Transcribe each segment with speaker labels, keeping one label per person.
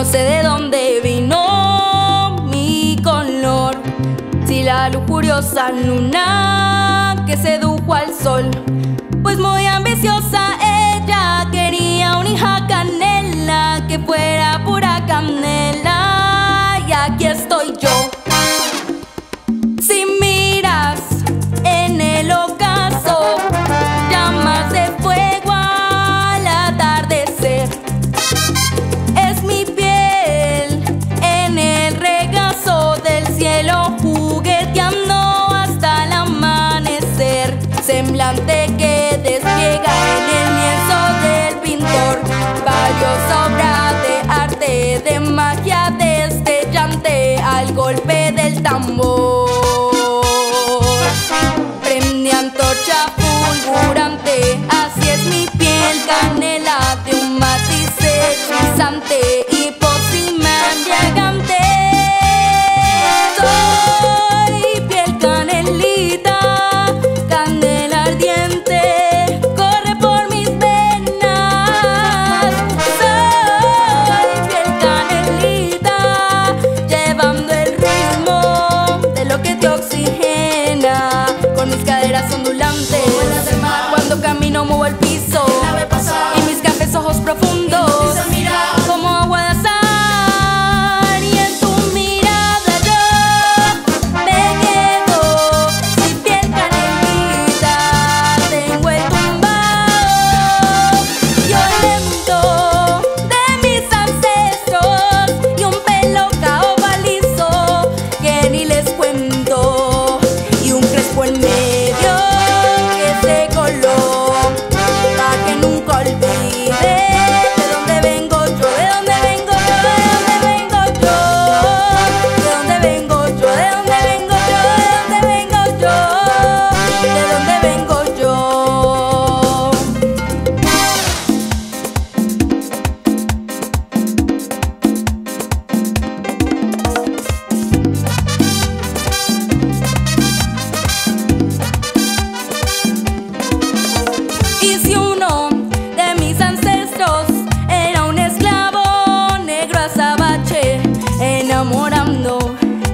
Speaker 1: No sé de dónde vino mi color, si la lujuriosa luna que sedujo al sol, pues muy ambiciosa ella quería una hija canela que fuera pura canela. golpe del tambor.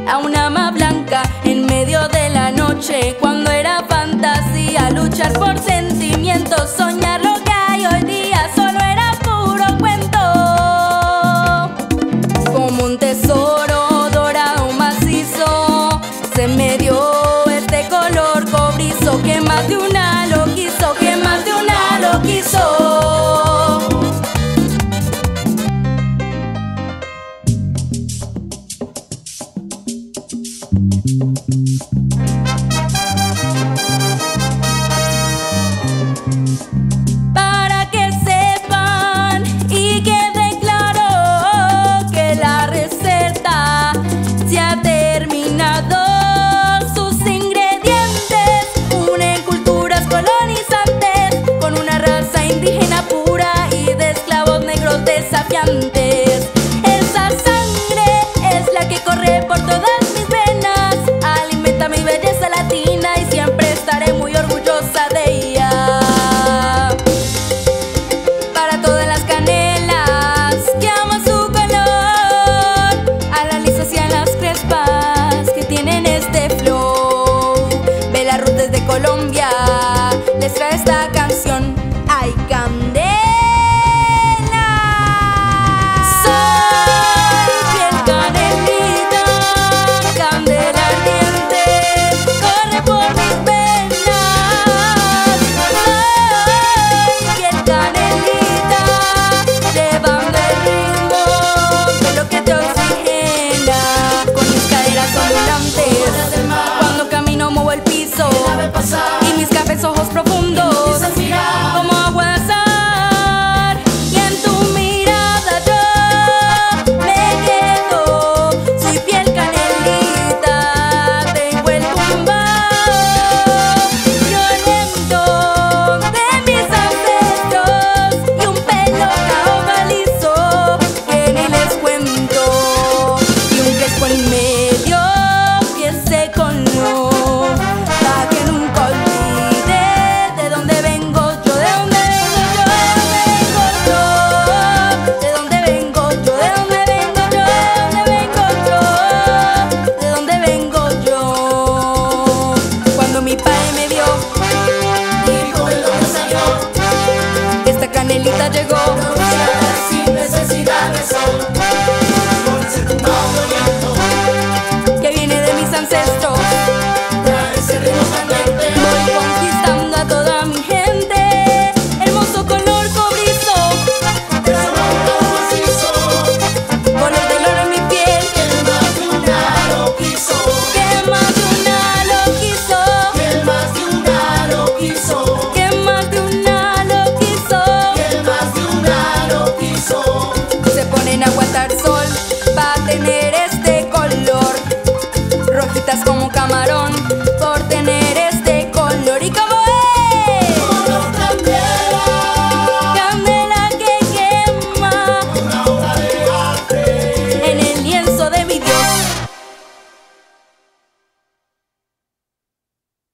Speaker 1: a una más blanca en medio de la noche, cuando era fantasía luchar por ser. Dios.